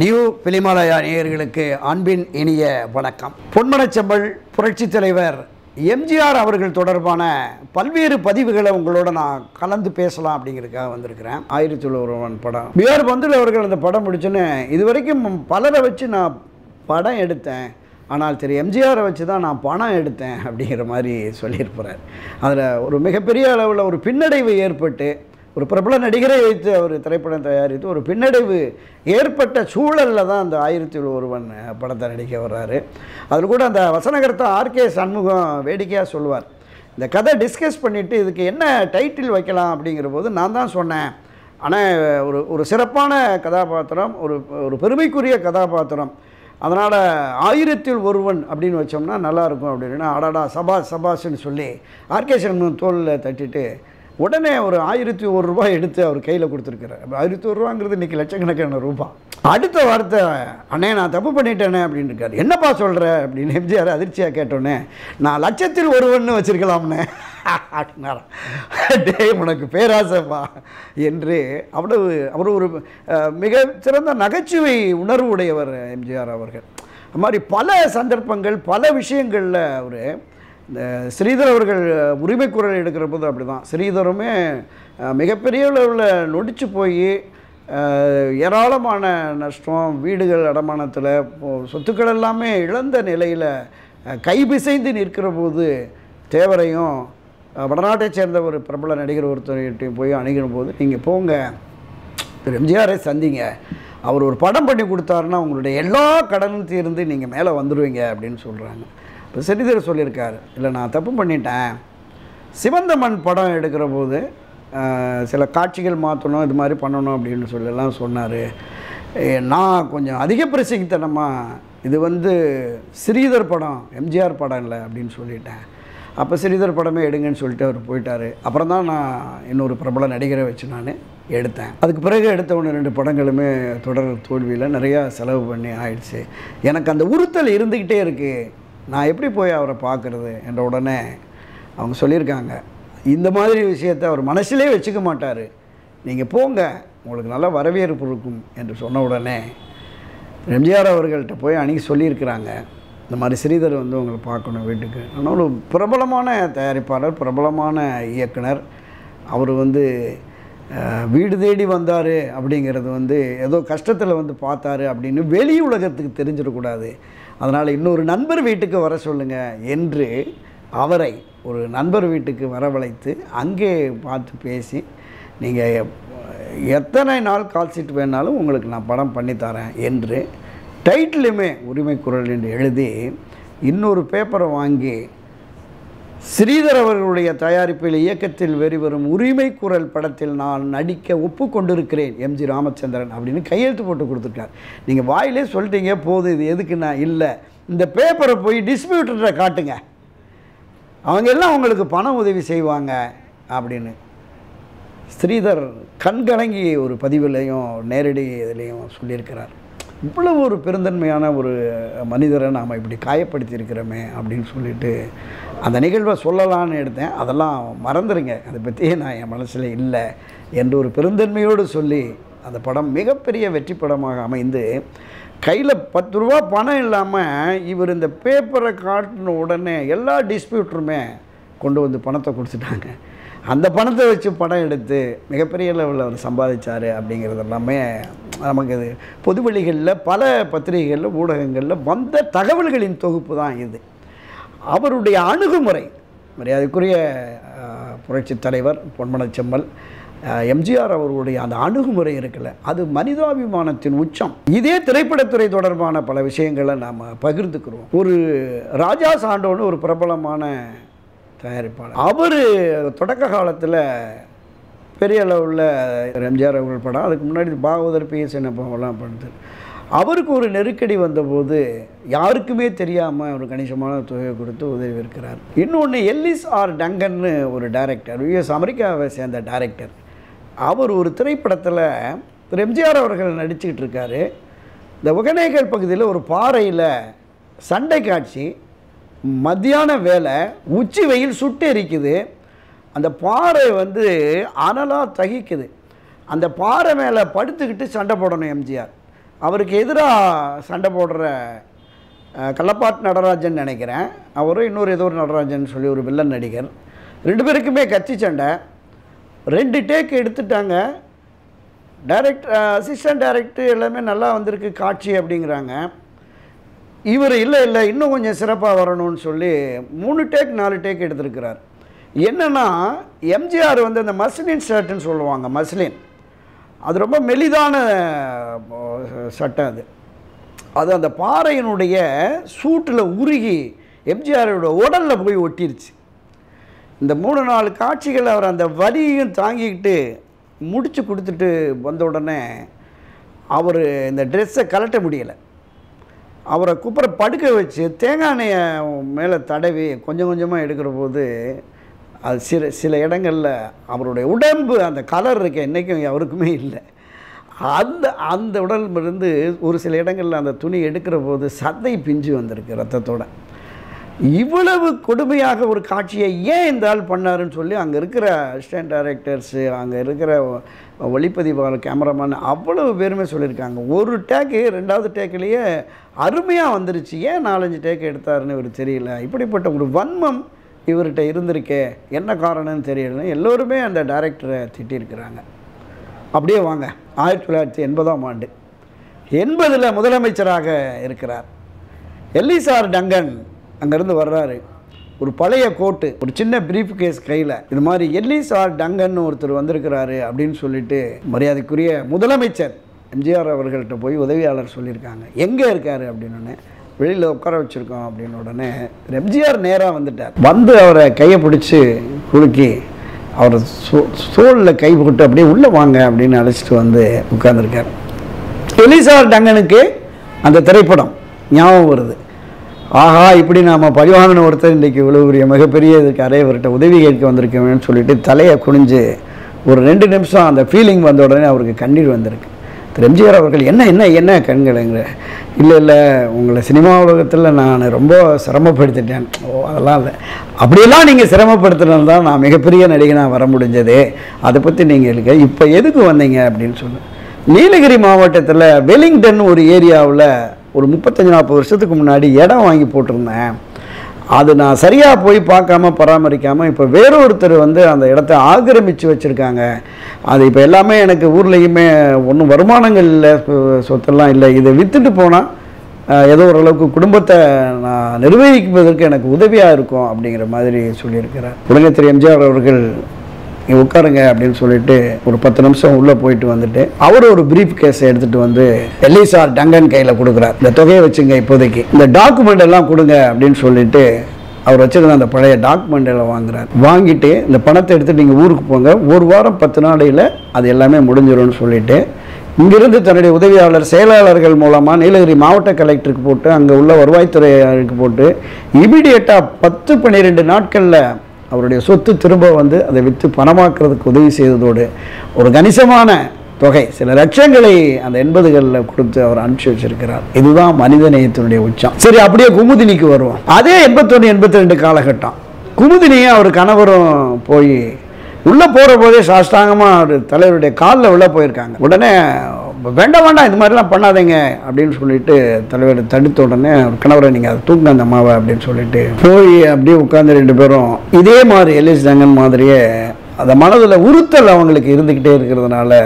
New Filmalaya நேயர்களுக்கு அன்பின் இனிய வணக்கம். பொன்மனச்செம்பல் புரட்சித் தலைவர் எம்ஜிஆர் அவர்கள் தொடர்பான பல்வேறு பதிவுகளை உங்களோட நான் கலந்து பேசலாம் அப்படிங்கிறதுக்காக வந்திருக்கிறேன். ஆயிரத்தி ஒருவன் படம். பிஆர் பந்துல் அவர்கள் அந்த படம் முடிச்சுன்னு இது வரைக்கும் பலரை வச்சு நான் படம் எடுத்தேன். ஆனால் திரு எம்ஜிஆரை வச்சு தான் நான் பணம் எடுத்தேன் அப்படிங்கிற மாதிரி சொல்லியிருப்பார் அதில் ஒரு மிகப்பெரிய அளவில் ஒரு பின்னடைவு ஏற்பட்டு ஒரு பிரபல நடிகரை வைத்து அவர் திரைப்படம் தயாரித்து ஒரு பின்னடைவு ஏற்பட்ட சூழலில் தான் அந்த ஆயிரத்தி ஒருவன் படத்தை நடிக்க வர்றாரு. அதில் கூட அந்த வசனகர்த்தா ஆர்கே சண்முகம் வேடிக்கையாக சொல்லுவார். இந்த கதை டிஸ்கஸ் பண்ணிவிட்டு இதுக்கு என்ன டைட்டில் வைக்கலாம் அப்படிங்கிற போது நான் தான் சொன்னேன். ஆனால் ஒரு ஒரு சிறப்பான கதாபாத்திரம் ஒரு ஒரு பெருமைக்குரிய கதாபாத்திரம். அதனால் ஆயிரத்தில் ஒருவன் அப்படின்னு வச்சோம்னா நல்லாயிருக்கும் அப்படின்னா. அடாடா சபாஸ் சபாஸ்ன்னு சொல்லி ஆர்கே சண்முகம் தோலில் தட்டிட்டு உடனே ஒரு ஆயிரத்தி ஒரு ரூபாய் எடுத்து அவர் கையில் கொடுத்துருக்காரு ஆயிரத்தி ஒரு ரூபாங்கிறது இன்றைக்கி லட்சக்கணக்கான ரூபாய் அடுத்த வார்த்தை அண்ணே நான் தப்பு பண்ணிட்டேனே அப்படின்னு இருக்காரு. என்னப்பா சொல்கிற அப்படின்னு எம்ஜிஆர் அதிர்ச்சியாக கேட்டோன்னே நான் லட்சத்தில் ஒருவன்னு வச்சுருக்கலாம்னே அப்படின்னாராம். டேய் உனக்கு பேராசைப்பா என்று அவ்வளவு அவர் ஒரு மிக சிறந்த நகைச்சுவை உணர்வு உடையவர் எம்ஜிஆர் அவர்கள். அது மாதிரி பல சந்தர்ப்பங்கள் பல விஷயங்களில் அவர் இந்த ஸ்ரீதர் அவர்கள் உரிமை குரல் எடுக்கிற போது அப்படி தான் ஸ்ரீதருமே மிகப்பெரிய அளவில் நொடிச்சு போய் ஏராளமான நஷ்டம் வீடுகள் அடமானத்தில் சொத்துக்கள் எல்லாமே இழந்த நிலையில் கைபிசைந்து நிற்கிற போது தேவரையும் வடநாட்டை சேர்ந்த ஒரு பிரபல நடிகர் ஒருத்தர்கிட்டையும் போய் அணுகின போது நீங்கள் போங்க. திரு எம்ஜிஆரை சந்திங்க. அவர் ஒரு படம் பண்ணி கொடுத்தாருன்னா உங்களுடைய எல்லா கடனும் தீர்ந்து நீங்கள் மேலே வந்துடுவீங்க அப்படின்னு சொல்கிறாங்க இப்போ சரிதர் சொல்லியிருக்காரு. இல்லை நான் தப்பு பண்ணிட்டேன். சிவந்த மண் படம் எடுக்கிற போது சில காட்சிகள் மாற்றணும் இது மாதிரி பண்ணணும் அப்படின்னு சொல்லலாம் சொன்னார். நான் கொஞ்சம் அதிக பிரசித்தனமாக இது வந்து ஸ்ரீதர் படம் எம்ஜிஆர் படம் இல்லை அப்படின்னு சொல்லிட்டேன். அப்போ ஸ்ரீதர் படமே எடுங்கன்னு சொல்லிட்டு அவர் போயிட்டார். அப்புறம் தான் நான் இன்னொரு பிரபல நடிகரை வச்சு நான் எடுத்தேன். அதுக்கு பிறகு எடுத்த ஒன்று ரெண்டு படங்களுமே தொடர் தோல்வியில் நிறையா செலவு பண்ணி ஆயிடுச்சு. எனக்கு அந்த உறுத்தல் இருந்துக்கிட்டே இருக்குது நான் எப்படி போய் அவரை பார்க்குறது என்ற உடனே அவங்க சொல்லியிருக்காங்க. இந்த மாதிரி விஷயத்தை அவர் மனசிலே வச்சுக்க மாட்டார். நீங்கள் போங்க உங்களுக்கு நல்ல வரவேற்பு இருக்கும் என்று சொன்ன உடனே எம்ஜிஆர் அவர்கள்ட்ட போய் அன்றைக்கி சொல்லியிருக்கிறாங்க. இந்த மாதிரி ஸ்ரீதர் வந்து உங்களை பார்க்கணும் வீட்டுக்கு. ஆனால் ஒரு பிரபலமான தயாரிப்பாளர் பிரபலமான இயக்குனர். அவர் வந்து வீடு தேடி வந்தார் அப்படிங்கிறது வந்து ஏதோ கஷ்டத்தில் வந்து பார்த்தாரு அப்படின்னு வெளி உலகத்துக்கு தெரிஞ்சிடக்கூடாது. அதனால் இன்னொரு நண்பர் வீட்டுக்கு வர சொல்லுங்கள் என்று அவரை ஒரு நண்பர் வீட்டுக்கு வரவழைத்து அங்கே பார்த்து பேசி நீங்கள் எத்தனை நாள் கால் சீட் வேணாலும் உங்களுக்கு நான் படம் பண்ணித்தரேன் என்று டைட்டிலுமே உரிமை குரல் என்று எழுதி இன்னொரு பேப்பரை வாங்கி ஸ்ரீதர் அவர்களுடைய தயாரிப்பில் இயக்கத்தில் வெளிவரும் உரிமை குரல் படத்தில் நான் நடிக்க ஒப்புக்கொண்டிருக்கிறேன் எம்ஜி ராமச்சந்திரன் அப்படின்னு கையெழுத்து போட்டு கொடுத்துருக்கார். நீங்கள் வாயிலே சொல்லிட்டீங்க போதும் இது எதுக்கு நான் இல்லை. இந்த பேப்பரை போய் டிஸ்ட்ரிபியூட்டரை காட்டுங்க. அவங்க எல்லாம் உங்களுக்கு பண உதவி செய்வாங்க அப்படின்னு. ஸ்ரீதர் கண்கலங்கி ஒரு பதிவுலையும் நேரடி இதுலேயும் சொல்லியிருக்கிறார். இவ்வளவு ஒரு பெருந்தன்மையான ஒரு மனிதரை நாம் இப்படி காயப்படுத்தி இருக்கிறோமே அப்படின்னு சொல்லிட்டு அந்த நிகழ்வை சொல்லலான்னு எடுத்தேன். அதெல்லாம் மறந்துடுங்க அதை பற்றியே நான் என் மனசில் இல்லை என்று ஒரு பெருந்தன்மையோடு சொல்லி அந்த படம் மிகப்பெரிய வெற்றி படமாக அமைந்து கையில் பத்து ரூபா பணம் இல்லாமல் இவர் இந்த பேப்பரை காட்டின உடனே எல்லா டிஸ்பியூட்டருமே கொண்டு வந்து பணத்தை கொடுத்துட்டாங்க. அந்த பணத்தை வச்சு படம் எடுத்து மிகப்பெரிய லெவலில் அவர் சம்பாதிச்சார் அப்படிங்கிறது எல்லாமே நமக்கு இது. பொதுவெளிகளில் பல பத்திரிகைகளில் ஊடகங்களில் வந்த தகவல்களின் தொகுப்பு தான் இது. அவருடைய அணுகுமுறை மரியாதைக்குரிய புரட்சி புரட்சித் தலைவர் பொன்மனச்செம்மல் எம்ஜிஆர் அவர்களுடைய அந்த அணுகுமுறை இருக்குல்ல அது மனிதாபிமானத்தின் உச்சம். இதே திரைப்படத்துறை தொடர்பான பல விஷயங்களை நாம் பகிர்ந்துக்கிறோம். ஒரு ராஜா சாண்டோன்னு ஒரு பிரபலமான தயாரிப்பாளர். அவர் தொடக்க காலத்தில் பெரிய அளவில் எம்ஜிஆர் அவர்கள் படம் அதுக்கு முன்னாடி பாகவதர் பிஎஸ் என்னப்பெல்லாம் பண்ணுது அவருக்கு ஒரு நெருக்கடி வந்தபோது யாருக்குமே தெரியாமல் ஒரு கணிசமான தொகையை கொடுத்து உதவி இருக்கிறார். இன்னொன்று எல்லிஸ் ஆர் டங்கன்னு ஒரு டைரக்டர் யுஎஸ் அமெரிக்காவை சேர்ந்த டைரக்டர். அவர் ஒரு திரைப்படத்தில் திரு எம்ஜிஆர் அவர்கள் நடிச்சுக்கிட்டு இருக்காரு. இந்த ஒகனேகல் பகுதியில் ஒரு பாறையில் சண்டை காட்சி மத்தியான வேலை உச்சி வெயில் சுட்டு எரிக்குது. அந்த பாறை வந்து அனலாக தகிக்குது. அந்த பாறை மேலே படுத்துக்கிட்டு சண்டை போடணும் எம்ஜிஆர். அவருக்கு எதிராக சண்டை போடுற கள்ளப்பாட்டு நடராஜன் நினைக்கிறேன். அவரும் இன்னொரு ஏதோ ஒரு நடராஜன் சொல்லி ஒரு வில்லன் நடிகர். ரெண்டு பேருக்குமே கட்சி சண்டை. ரெண்டு டேக் எடுத்துட்டாங்க. டைரக்ட் அசிஸ்டன்ட் டைரக்டர் எல்லாமே நல்லா வந்திருக்கு காட்சி அப்படிங்கிறாங்க. இவர் இல்லை இல்லை இன்னும் கொஞ்சம் சிறப்பாக வரணும்னு சொல்லி மூணு டேக் நாலு டேக் எடுத்திருக்கிறார். என்னென்னா எம்ஜிஆர் வந்து அந்த மஸ்லின் ஷர்ட்டுன்னு சொல்லுவாங்க மஸ்லின். அது ரொம்ப மெலிதான சட்டை அது. அது அந்த பாறையினுடைய சூட்டில் உருகி எம்ஜிஆரோட உடலில் போய் ஒட்டிருச்சு. இந்த மூணு நாலு காட்சிகள் அவர் அந்த வலியையும் தாங்கிக்கிட்டு முடித்து கொடுத்துட்டு வந்த உடனே அவர் இந்த ட்ரெஸ்ஸை கலட்ட முடியலை. அவரை குப்புற படுக்க வச்சு தேங்காய் எண்ணெயை மேலே தடவி கொஞ்சம் கொஞ்சமாக எடுக்கிற போது அது சில சில இடங்களில் அவருடைய உடம்பு அந்த கலர் இருக்க என்றைக்கும் அவருக்குமே இல்லை. அந்த அந்த உடம்பிலிருந்து ஒரு சில இடங்களில் அந்த துணி எடுக்கிற போது சதை பிஞ்சு வந்திருக்கு ரத்தத்தோட. இவ்வளவு கொடுமையாக ஒரு காட்சியை ஏன் இந்த ஆள் பண்ணாருன்னு சொல்லி அங்கே இருக்கிற அசிஸ்டன்ட் டைரக்டர்ஸு அங்கே இருக்கிற ஒளிப்பதிவாளர் கேமராமேன் அவ்வளவு பேருமே சொல்லியிருக்காங்க. ஒரு டேக்கு ரெண்டாவது டேக்கிலேயே அருமையாக வந்துருச்சு. ஏன் நாலஞ்சு டேக் எடுத்தாருன்னு இவர் தெரியல. இப்படிப்பட்ட ஒரு வன்மம் இவர்கிட்ட இருந்திருக்கே. என்ன காரணம்னு தெரியல எல்லோருமே அந்த டைரக்டரை திட்டியிருக்கிறாங்க. அப்படியே வாங்க. ஆயிரத்தி தொள்ளாயிரத்தி எண்பதாம் ஆண்டு. எண்பதில் முதலமைச்சராக இருக்கிறார். எல்லிசார் டங்கன். அங்கேருந்து வர்றாரு. ஒரு பழைய கோட்டு ஒரு சின்ன பிரீஃப் கேஸ் கையில். இது மாதிரி எல்லிசார் டங்கன் ஒருத்தர் வந்திருக்கிறாரு அப்படின்னு சொல்லிட்டு மரியாதைக்குரிய முதலமைச்சர் எம்ஜிஆர் அவர்கள்ட்ட போய் உதவியாளர் சொல்லியிருக்காங்க. எங்கே இருக்காரு அப்படின்னு வெளியில் உட்கார வச்சுருக்கோம் அப்படின்னு உடனே எம்ஜிஆர் நேராக வந்துட்டார். வந்து அவரை கையை பிடிச்சி குலுக்கி அவர் சோ சோலில் கை போட்டு அப்படியே உள்ளே வாங்க அப்படின்னு அழைச்சிட்டு வந்து உட்காந்துருக்கார் எலிசார் டங்கனுக்கு அந்த திரைப்படம் ஞாபகம் வருது. ஆஹா இப்படி நாம் பழிவாங்கின ஒருத்தர் இன்றைக்கி இவ்வளோ பெரிய மிகப்பெரிய இதுக்கு அரையவர்கிட்ட உதவி கேட்க வந்திருக்கேன்னு சொல்லிட்டு தலையை குனிஞ்சு ஒரு ரெண்டு நிமிஷம் அந்த ஃபீலிங் வந்த உடனே அவருக்கு கண்ணீர் வந்திருக்கு. திரு எம்ஜிஆர் அவர்கள் என்ன என்ன என்ன கண்களுங்கிற இல்லை இல்லை உங்களை சினிமா உலகத்தில் நான் ரொம்ப சிரமப்படுத்திட்டேன். ஓ அதெல்லாம் இல்லை. அப்படியெல்லாம் நீங்கள் சிரமப்படுத்தினது தான் நான் மிகப்பெரிய நடிகனாக வர முடிஞ்சது. அதை பற்றி நீங்கள் இருக்க இப்போ எதுக்கு வந்தீங்க? அப்படின்னு சொன்னேன் நீலகிரி மாவட்டத்தில் வெலிங்டன் ஒரு ஏரியாவில் ஒரு முப்பத்தஞ்சு நாற்பது வருஷத்துக்கு முன்னாடி இடம் வாங்கி போட்டிருந்தேன். அது நான் சரியாக போய் பார்க்காம பராமரிக்காமல் இப்போ வேறொருத்தர் வந்து அந்த இடத்த ஆக்கிரமித்து வச்சுருக்காங்க. அது இப்போ எல்லாமே எனக்கு ஊர்லேயுமே ஒன்றும் வருமானங்கள் இல்லை சொத்தெல்லாம் இல்லை. இதை விற்றுட்டு போனால் ஏதோ ஓரளவுக்கு குடும்பத்தை நான் நிர்வகிப்பதற்கு எனக்கு உதவியாக இருக்கும் அப்படிங்கிற மாதிரி சொல்லியிருக்கிறார். உலகத்திரி எம்ஜிஆர் அவர்கள் நீ உட்காருங்க அப்படின்னு சொல்லிட்டு ஒரு பத்து நிமிஷம் உள்ளே போயிட்டு வந்துட்டு அவர் ஒரு பிரீஃப் கேஸை எடுத்துகிட்டு வந்து எல்லிசார் டங்கன் கையில் கொடுக்குறார். இந்த தொகையை வச்சுங்க இப்போதைக்கு. இந்த டாக்குமெண்ட் எல்லாம் கொடுங்க அப்படின்னு சொல்லிட்டு அவர் வச்சிருந்த அந்த பழைய டாக்குமெண்ட் எல்லாம் வாங்குறார். வாங்கிட்டு இந்த பணத்தை எடுத்து நீங்கள் ஊருக்கு போங்க. ஒரு வாரம் பத்து நாளையில் அது எல்லாமே முடிஞ்சிடும்னு சொல்லிட்டு இங்கிருந்து தன்னுடைய உதவியாளர் செயலாளர்கள் மூலமாக நீலகிரி மாவட்ட கலெக்டருக்கு போட்டு அங்கே உள்ள வருவாய்த்துறைக்கு போட்டு இமீடியட்டாக பத்து பன்னிரெண்டு நாட்களில் அவருடைய சொத்து திரும்ப வந்து அதை விற்று பணமாக்குறதுக்கு உதவி செய்ததோடு ஒரு கணிசமான தொகை சில லட்சங்களை அந்த எண்பதுகளில் கொடுத்து அவர் அனுப்பிச்சு வச்சிருக்கிறார். இதுதான் மனித நேயத்தினுடைய உச்சம். சரி அப்படியே குமுதினிக்கு வருவோம். அதே எண்பத்தொன்று எண்பத்தி ரெண்டு காலகட்டம். குமுதினியும் அவர் கணவரும் போய் உள்ளே போகிற போதே சாஷ்டாங்கமாக அவர் தலைவருடைய காலில் உள்ளே போயிருக்காங்க. உடனே வேண்டாம் வேண்டாம் இது மாதிரிலாம் பண்ணாதீங்க அப்படின்னு சொல்லிட்டு தலைவர் தடுத்த உடனே கணவரை நீங்கள் அதை தூங்க அந்த அம்மாவை அப்படின்னு சொல்லிட்டு போய் அப்படியே உட்காந்து ரெண்டு பேரும் இதே மாதிரி எல்எஸ் ஜங்கன் மாதிரியே அந்த மனதில் உறுத்தல் அவங்களுக்கு இருந்துக்கிட்டே இருக்கிறதுனால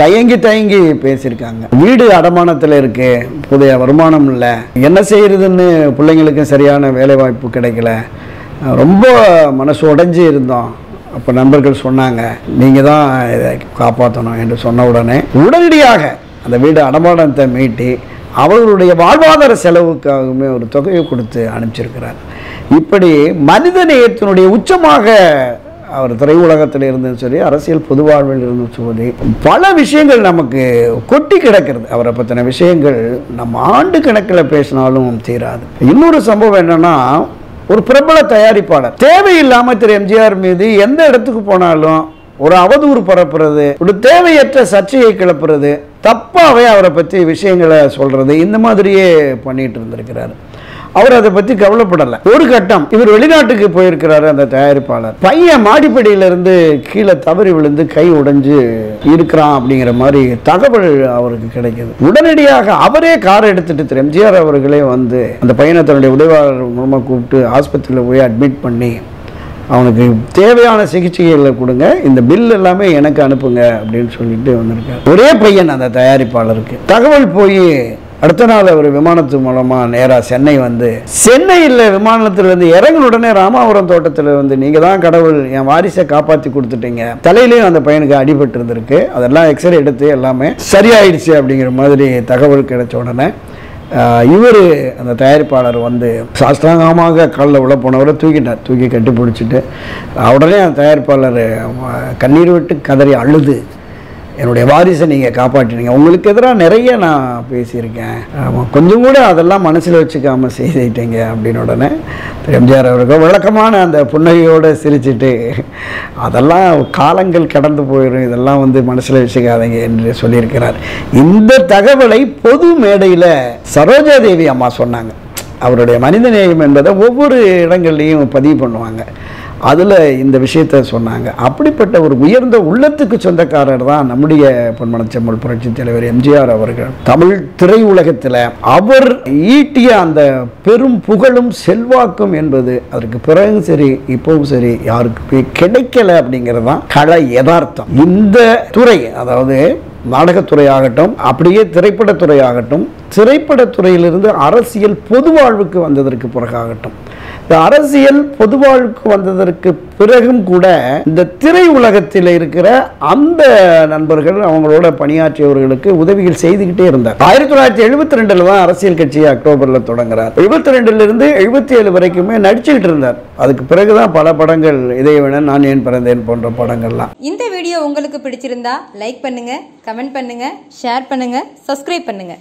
தயங்கி தயங்கி பேசியிருக்காங்க. வீடு அடமானத்தில் இருக்கு புதிய வருமானம் இல்லை. என்ன செய்யறதுன்னு பிள்ளைங்களுக்கும் சரியான வேலை வாய்ப்பு கிடைக்கல. ரொம்ப மனசு உடைஞ்சு இருந்தோம். அப்போ நண்பர்கள் சொன்னாங்க நீங்கள் தான் இதை காப்பாற்றணும் என்று சொன்ன உடனே உடனடியாக அந்த வீடு அடமானத்தை மீட்டி அவர்களுடைய வாழ்வாதார செலவுக்காகவுமே ஒரு தொகையை கொடுத்து அனுப்பிச்சிருக்கிறார். இப்படி மனித நேயத்தினுடைய உச்சமாக அவர் திரையுலகத்தில் இருந்தும் சரி அரசியல் பொது வாழ்வில் இருந்தும் சரி பல விஷயங்கள் நமக்கு கொட்டி கிடக்கிறது. அவரை பற்றின விஷயங்கள் நம்ம ஆண்டு கணக்கில் பேசினாலும் தீராது. இன்னொரு சம்பவம் என்னென்னா ஒரு பிரபல தயாரிப்பாளர். தேவையில்லாம திரு எம்ஜிஆர் மீது எந்த இடத்துக்கு போனாலும் ஒரு அவதூறு பரப்புறது ஒரு தேவையற்ற சர்ச்சையை கிளப்புறது தப்பாவே அவரை பற்றி விஷயங்களை சொல்றது இந்த மாதிரியே பண்ணிட்டு இருந்திருக்கிறாரு. அவர் அதை பத்தி கவலைப்படலை. ஒரு கட்டம் இவர் வெளிநாட்டுக்கு போயிருக்கிறாரு அந்த தயாரிப்பாளர். பையன் மாடிப்படியில இருந்து கீழே தவறி விழுந்து கை உடைஞ்சு இருக்கிறான் அப்படிங்கிற மாதிரி தகவல் அவருக்கு கிடைக்குது. உடனடியாக அவரே கார் எடுத்துட்டு திரு எம்ஜிஆர் அவர்களே வந்து அந்த பையனை தன்னுடைய உதவியாளர் மூலமாக கூப்பிட்டு ஆஸ்பத்திரியில் போய் அட்மிட் பண்ணி அவனுக்கு தேவையான சிகிச்சைகளை கொடுங்க இந்த பில் எல்லாமே எனக்கு அனுப்புங்க அப்படின்னு சொல்லிட்டு வந்திருக்காரு. ஒரே பையன் அந்த தயாரிப்பாளருக்கு. தகவல் போய் அடுத்த நாள் அவர் விமானத்து மூலமாக நேராக சென்னை வந்து சென்னையில் விமானத்திலிருந்து இறங்கின உடனே ராமாபுரம் தோட்டத்தில் வந்து நீங்கள் தான் கடவுள் என் வாரிசை காப்பாற்றி கொடுத்துட்டீங்க. தலையிலையும் அந்த பையனுக்கு அடிபட்டு இருந்திருக்கு. அதெல்லாம் எக்ஸ்ரே எடுத்து எல்லாமே சரியாயிடுச்சு அப்படிங்கிற மாதிரி தகவல் கிடைச்ச உடனே இவர் அந்த தயாரிப்பாளர் வந்து சாஸ்திராங்கமாக காலில் உள்ள போனவரை தூக்கிட்டார். தூக்கி கட்டி பிடிச்சிட்டு உடனே அந்த தயாரிப்பாளர் கண்ணீர் விட்டு கதறி அழுது. என்னுடைய வாரிசை நீங்கள் காப்பாற்றினீங்க. உங்களுக்கு எதிராக நிறைய நான் பேசியிருக்கேன். கொஞ்சம் கூட அதெல்லாம் மனசில் வச்சுக்காமல் செய்துட்டீங்க அப்படின்னு உடனே எம்ஜிஆர் அவர்கள் விளக்கமான அந்த புன்னகையோடு சிரிச்சிட்டு அதெல்லாம் காலங்கள் கடந்து போயிடும். இதெல்லாம் வந்து மனசில் வச்சுக்காதீங்க என்று சொல்லியிருக்கிறார். இந்த தகவலை பொது மேடையில் சரோஜாதேவி அம்மா சொன்னாங்க. அவருடைய மனிதநேயம் என்பதை ஒவ்வொரு இடங்கள்லையும் பதிவு பண்ணுவாங்க. அதில் இந்த விஷயத்தை சொன்னாங்க. அப்படிப்பட்ட ஒரு உயர்ந்த உள்ளத்துக்கு சொந்தக்காரர் தான் நம்முடைய பொன்மனச்செம்மல் புரட்சி தலைவர் எம்ஜிஆர் அவர்கள். தமிழ் திரையுலகத்தில் அவர் ஈட்டிய அந்த பெரும் புகழும் செல்வாக்கும் என்பது அதற்கு பிறகும் சரி இப்பவும் சரி யாருக்குமே கிடைக்கல அப்படிங்கிறது தான் கலை யதார்த்தம். இந்த துறை அதாவது நாடகத்துறையாகட்டும் அப்படியே திரைப்படத்துறை ஆகட்டும் திரைப்படத்துறையிலிருந்து அரசியல் பொது வாழ்வுக்கு வந்ததற்கு பிறகாகட்டும். அரசியல் பொது வாழ்வுக்கு வந்ததற்கு பிறகும் கூட இந்த திரை உலகத்தில் இருக்கிற அந்த நண்பர்கள் அவங்களோட பணியாற்றியவர்களுக்கு உதவிகள் செய்துக்கிட்டே இருந்தார். ஆயிரத்தி தொள்ளாயிரத்தி எழுபத்தி ரெண்டுல தான் அரசியல் கட்சியை அக்டோபர்ல தொடங்குறார். எழுபத்தி ரெண்டுல இருந்து எழுபத்தி ஏழு வரைக்குமே நடிச்சுக்கிட்டு இருந்தார். அதுக்கு பிறகுதான் பல படங்கள் இதை வேணா நான் ஏன் பிறந்தேன் போன்ற படங்கள்லாம். இந்த வீடியோ உங்களுக்கு பிடிச்சிருந்தா லைக் பண்ணுங்க கமெண்ட் பண்ணுங்க ஷேர் பண்ணுங்க சப்ஸ்கிரைப் பண்ணுங்க.